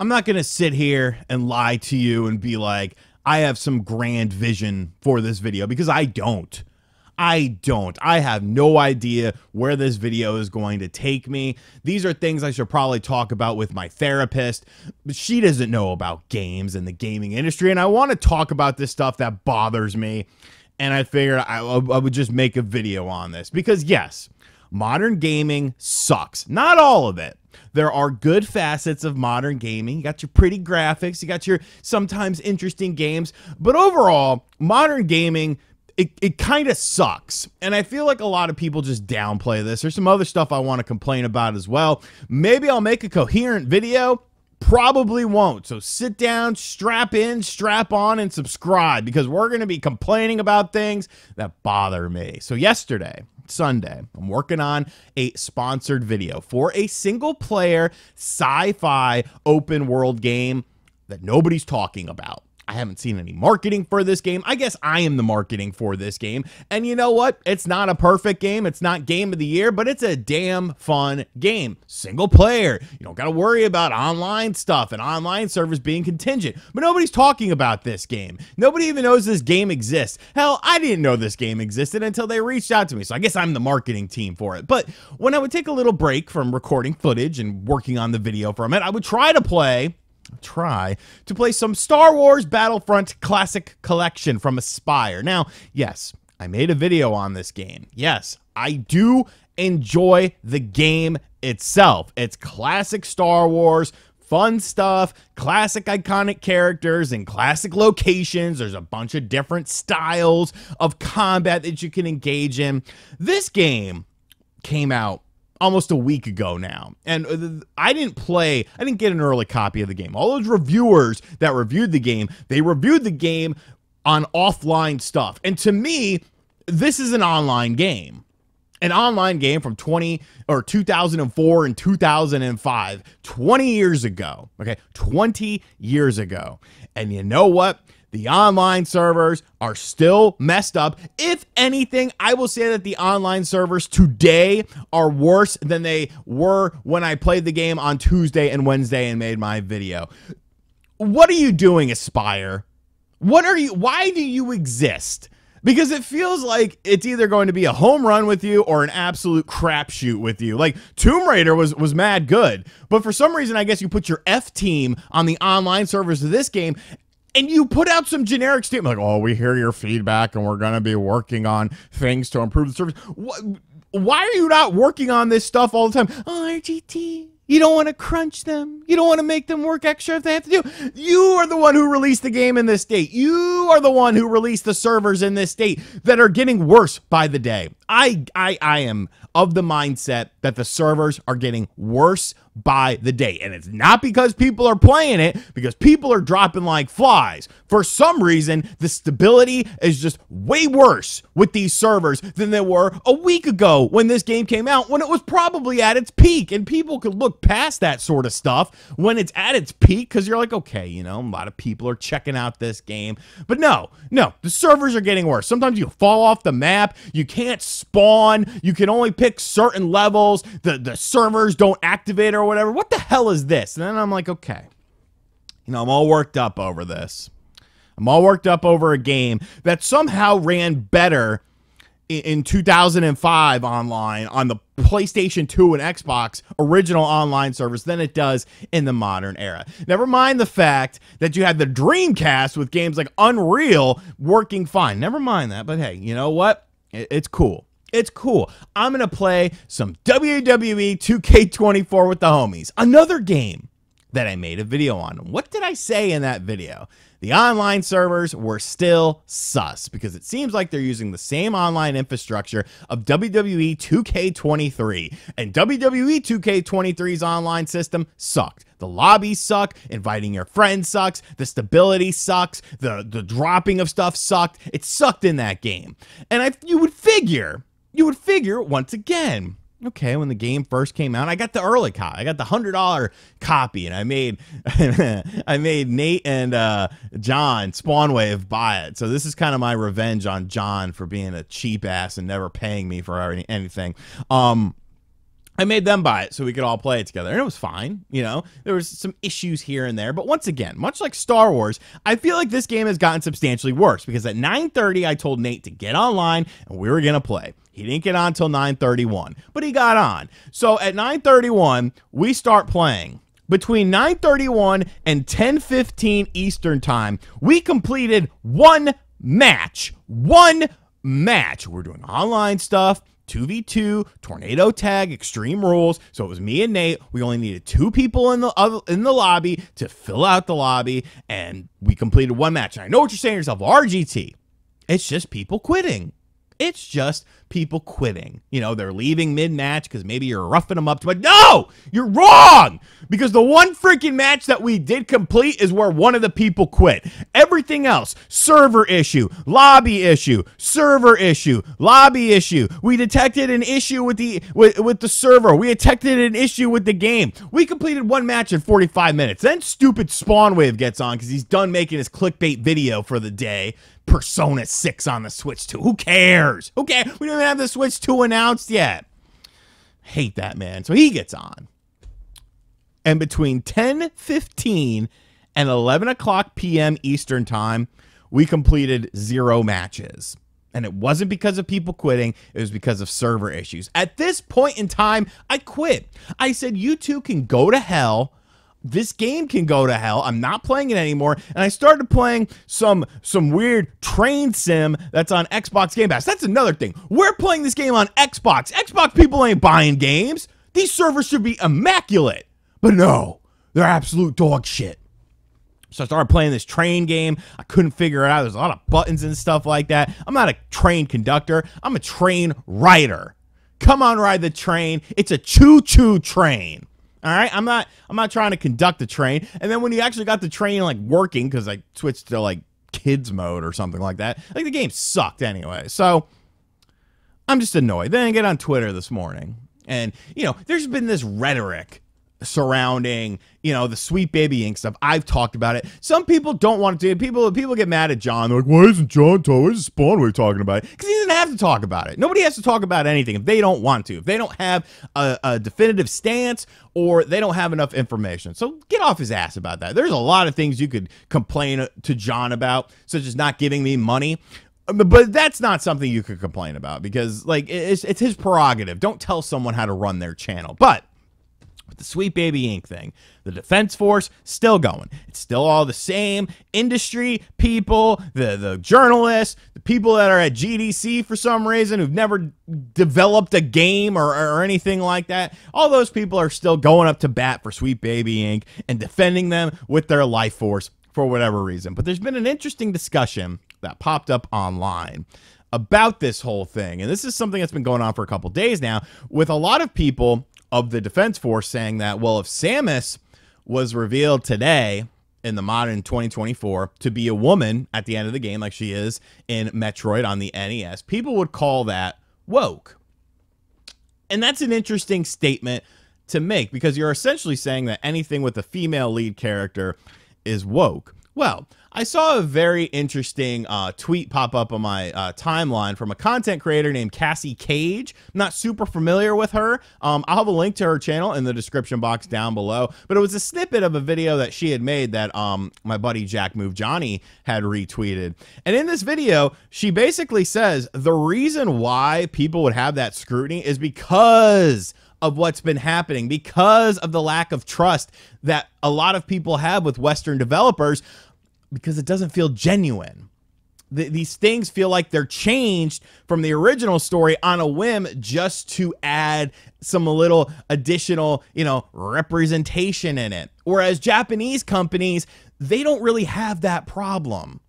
I'm not going to sit here and lie to you and be like, I have some grand vision for this video because I don't. I don't. I have no idea where this video is going to take me. These are things I should probably talk about with my therapist, but she doesn't know about games and the gaming industry. And I want to talk about this stuff that bothers me. And I figured I, I would just make a video on this because, yes, modern gaming sucks. Not all of it. There are good facets of modern gaming. You got your pretty graphics, you got your sometimes interesting games, but overall, modern gaming it, it kind of sucks. And I feel like a lot of people just downplay this. There's some other stuff I want to complain about as well. Maybe I'll make a coherent video. Probably won't. So sit down, strap in, strap on, and subscribe because we're going to be complaining about things that bother me. So, yesterday, Sunday, I'm working on a sponsored video for a single player sci fi open world game that nobody's talking about. I haven't seen any marketing for this game. I guess I am the marketing for this game. And you know what? It's not a perfect game. It's not game of the year, but it's a damn fun game. Single player. You don't got to worry about online stuff and online servers being contingent. But nobody's talking about this game. Nobody even knows this game exists. Hell, I didn't know this game existed until they reached out to me. So I guess I'm the marketing team for it. But when I would take a little break from recording footage and working on the video from it, I would try to play try to play some Star Wars Battlefront Classic Collection from Aspyr. Now, yes, I made a video on this game. Yes, I do enjoy the game itself. It's classic Star Wars, fun stuff, classic iconic characters and classic locations. There's a bunch of different styles of combat that you can engage in. This game came out almost a week ago now. And uh, I didn't play, I didn't get an early copy of the game. All those reviewers that reviewed the game, they reviewed the game on offline stuff. And to me, this is an online game. An online game from 20 or 2004 and 2005, 20 years ago. Okay, 20 years ago. And you know what? The online servers are still messed up. If anything, I will say that the online servers today are worse than they were when I played the game on Tuesday and Wednesday and made my video. What are you doing, Aspyr? What are you why do you exist? Because it feels like it's either going to be a home run with you or an absolute crapshoot with you. Like Tomb Raider was was mad good, but for some reason, I guess you put your F team on the online servers of this game, and you put out some generic statement like, "Oh, we hear your feedback, and we're going to be working on things to improve the service." Why are you not working on this stuff all the time? Oh, RGT. You don't want to crunch them. You don't want to make them work extra if they have to do. You are the one who released the game in this state. You are the one who released the servers in this state that are getting worse by the day. I I I am of the mindset that the servers are getting worse by the day. And it's not because people are playing it, because people are dropping like flies. For some reason, the stability is just way worse with these servers than they were a week ago when this game came out, when it was probably at its peak. And people could look past that sort of stuff when it's at its peak because you're like, okay, you know, a lot of people are checking out this game. But no, no, the servers are getting worse. Sometimes you fall off the map, you can't spawn, you can only pick certain levels, the, the servers don't activate or whatever. What the hell is this? And then I'm like, okay. You know, I'm all worked up over this. I'm all worked up over a game that somehow ran better in 2005 online on the PlayStation 2 and Xbox original online service than it does in the modern era. Never mind the fact that you had the Dreamcast with games like Unreal working fine. Never mind that, but hey, you know what? It's cool. It's cool. I'm going to play some WWE 2K24 with the homies. Another game that I made a video on. What did I say in that video? The online servers were still sus because it seems like they're using the same online infrastructure of WWE 2K23. And WWE 2K23's online system sucked. The lobbies suck, inviting your friends sucks, the stability sucks, the, the dropping of stuff sucked. It sucked in that game. And I, you would figure you would figure once again. Okay when the game first came out i got the early copy i got the hundred dollar copy and i made i made nate and uh, john spawnwave buy it. So this is kind of my revenge on john for being a cheap ass and never paying me for anything. Um I made them buy it so we could all play it together. And it was fine. You know, there was some issues here and there. But once again, much like Star Wars, I feel like this game has gotten substantially worse because at 9:30 I told Nate to get online and we were going to play. He didn't get on until 9:31, but he got on. So at 9:31, we start playing. Between 9:31 and 10:15 Eastern Time, we completed one match. One match. We're doing online stuff. 2v2 tornado tag extreme rules. So it was me and nate. We only needed two people in the in the lobby to fill out the lobby and we completed one match. And i know what you're saying yourself rgt it's just people quitting it's just people quitting. You know, they're leaving mid match because maybe you're roughing them up. But no, you're wrong. Because the one freaking match that we did complete is where one of the people quit. Everything else, server issue, lobby issue, server issue, lobby issue. We detected an issue with the with, with the server. We detected an issue with the game. We completed one match in 45 minutes. Then stupid SpawnWave gets on because he's done making his clickbait video for the day. Persona 6 on the Switch 2. Who cares? Who cares? We don't even have the Switch 2 announced yet. Hate that man. So he gets on. And between 10 15 and 11 o'clock p.m. Eastern Time, we completed zero matches. And it wasn't because of people quitting, it was because of server issues. At this point in time, I quit. I said, You two can go to hell this game can go to hell. I'm not playing it anymore. And I started playing some some weird train sim that's on Xbox Game Pass. That's another thing. We're playing this game on Xbox. Xbox people ain't buying games. These servers should be immaculate. But no, they're absolute dog shit. So I started playing this train game. I couldn't figure it out. There's a lot of buttons and stuff like that. I'm not a train conductor. I'm a train rider. Come on, ride the train. It's a choo-choo train. All right, I'm not I'm not trying to conduct the train. And then when you actually got the train like working because I switched to like kids mode or something like that, like the game sucked anyway. So I'm just annoyed. Then I get on Twitter this morning, and you know, there's been this rhetoric surrounding, you know, the Sweet Baby Inc stuff. I've talked about it. Some people don't want to do it. People people get mad at John. They're like, why isn't John talking? Why is SpawnWave talking about it? Because he doesn't have to talk about it. Nobody has to talk about anything if they don't want to. If they don't have a, a definitive stance or they don't have enough information. So get off his ass about that. There's a lot of things you could complain to John about, such as not giving me money um, but that's not something you could complain about because like it's, it's his prerogative don't tell someone how to run their channel but the Sweet Baby Inc thing. The Defense Force still going. It's still all the same industry people, the the journalists, the people that are at GDC for some reason who've never developed a game or, or anything like that. All those people are still going up to bat for Sweet Baby Inc and defending them with their life force for whatever reason. But there's been an interesting discussion that popped up online about this whole thing. And this is something that's been going on for a couple days now with a lot of people of the Defense Force saying that, well, if Samus was revealed today in the modern 2024 to be a woman at the end of the game, like she is in Metroid on the NES, people would call that woke. And that's an interesting statement to make because you're essentially saying that anything with a female lead character is woke. Well, I saw a very interesting uh, tweet pop up on my uh, timeline from a content creator named Cassie Cage. I'm not super familiar with her. Um, I'll have a link to her channel in the description box down below. But it was a snippet of a video that she had made that um, my buddy Jack Move Johnny had retweeted. And in this video, she basically says the reason why people would have that scrutiny is because of what's been happening because of the lack of trust that a lot of people have with Western developers because it doesn't feel genuine. The, these things feel like they're changed from the original story on a whim just to add some little additional, you know, representation in it. Whereas Japanese companies, they don't really have that problem.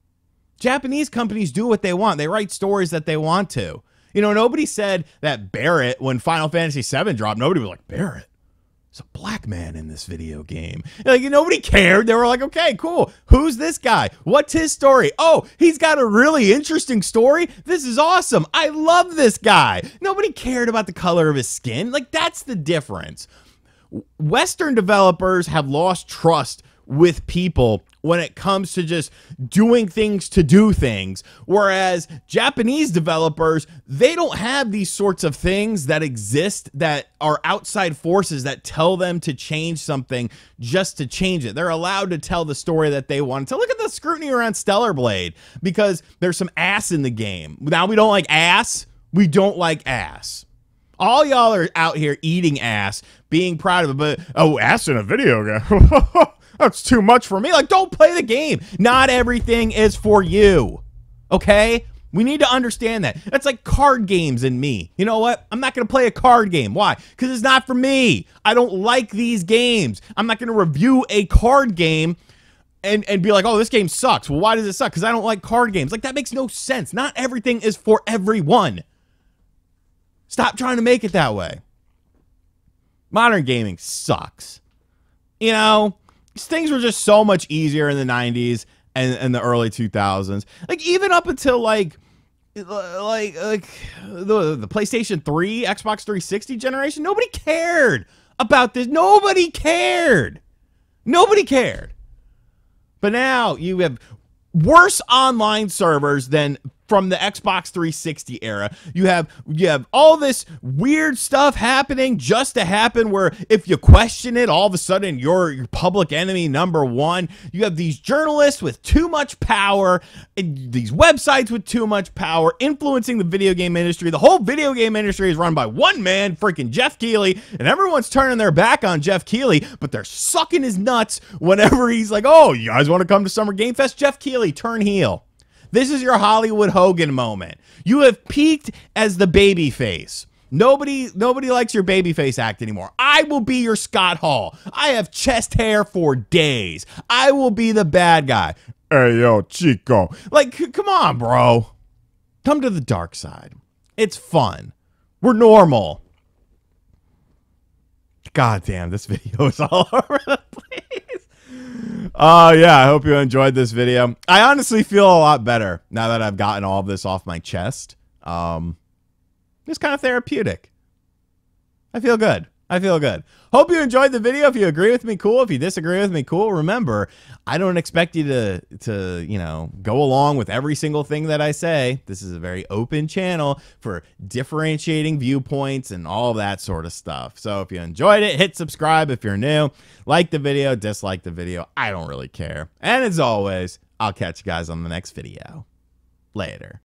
Japanese companies do what they want. They write stories that they want to. You know, nobody said that Barret when Final Fantasy VII dropped, nobody was like, Barret a black man in this video game. Like nobody cared. They were like, okay, cool. Who's this guy? What's his story? Oh, he's got a really interesting story. This is awesome. I love this guy. Nobody cared about the color of his skin. Like that's the difference. Western developers have lost trust with people when it comes to just doing things to do things. Whereas Japanese developers, they don't have these sorts of things that exist that are outside forces that tell them to change something just to change it. They're allowed to tell the story that they want to. Look at the scrutiny around Stellar Blade because there's some ass in the game. Now we don't like ass. We don't like ass. All y'all are out here eating ass, being proud of it, but oh, ass in a video game. That's too much for me. Like, don't play the game. Not everything is for you. Okay? We need to understand that. That's like card games and me. You know what? I'm not going to play a card game. Why? Because it's not for me. I don't like these games. I'm not going to review a card game and, and be like, oh, this game sucks. Well, why does it suck? Because I don't like card games. Like, that makes no sense. Not everything is for everyone. Stop trying to make it that way. Modern gaming sucks. You know, things were just so much easier in the 90s and, and the early 2000s. Like even up until like like like the the PlayStation 3, Xbox 360 generation, nobody cared about this. Nobody cared. Nobody cared. But now you have worse online servers than from the Xbox 360 era. You have you have all this weird stuff happening just to happen where if you question it, all of a sudden you're your public enemy number one. You have these journalists with too much power, these websites with too much power influencing the video game industry. The whole video game industry is run by one man, freaking Geoff Keighley, and everyone's turning their back on Geoff Keighley, but they're sucking his nuts whenever he's like, "Oh, you guys want to come to Summer Game Fest? Geoff Keighley, turn heel." This is your Hollywood Hogan moment. You have peaked as the baby face. Nobody nobody likes your babyface act anymore. I will be your Scott Hall. I have chest hair for days. I will be the bad guy. Hey yo, Chico. Like c- come on, bro. Come to the dark side. It's fun. We're normal. God damn, this video is all over. Oh, uh, yeah. I hope you enjoyed this video. I honestly feel a lot better now that I've gotten all of this off my chest. Um, it's kind of therapeutic. I feel good. I feel good. Hope you enjoyed the video. If you agree with me, cool. If you disagree with me, cool. Remember, I don't expect you to to, you know, go along with every single thing that I say. This is a very open channel for differentiating viewpoints and all that sort of stuff. So if you enjoyed it, hit subscribe if you're new. Like the video, dislike the video. I don't really care. And as always, I'll catch you guys on the next video. Later.